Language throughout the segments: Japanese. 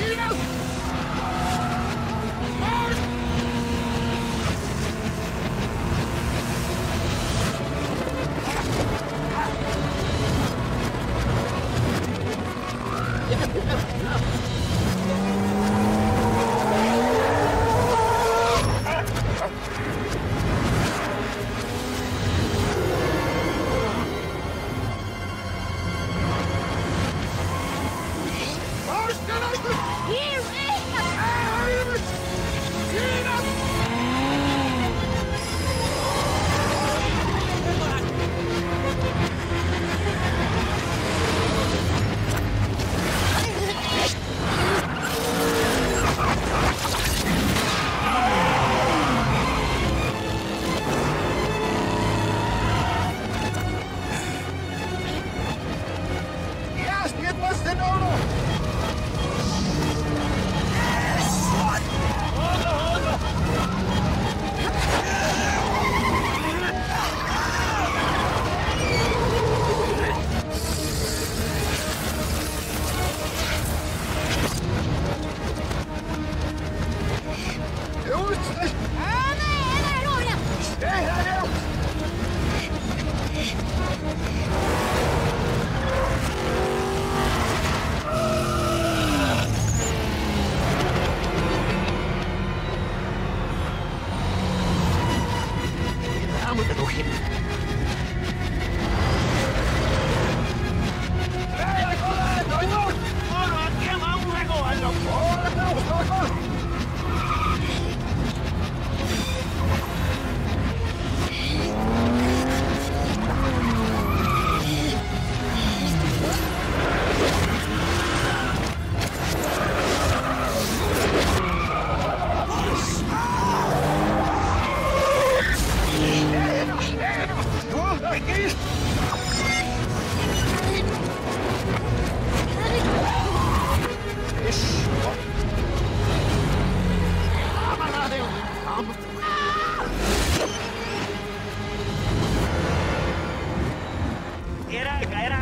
You know Here eh? Name der Duchtin.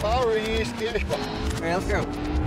Sorry, Steve. Right, let's go.